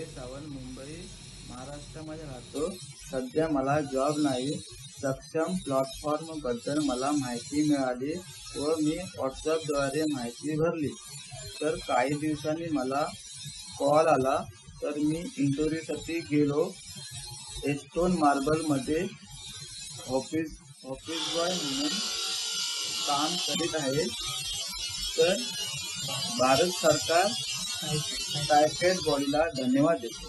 सावंत मुंबई महाराष्ट्रामध्ये राहतो सध्या मला जॉब नाही. सक्षम प्लॅटफॉर्मबद्दल मला माहिती मिळाली व मी व्हॉट्सअपद्वारे माहिती भरली. तर काही दिवसांनी मला कॉल आला. तर मी इंटरव्ह्यूसाठी गेलो. एस्टोन मार्बलमध्ये ऑफिस ऑफिस बॉय म्हणून काम करीत आहे. तर भारत सरकार बाय फेथ गॉरिला धन्यवाद देतो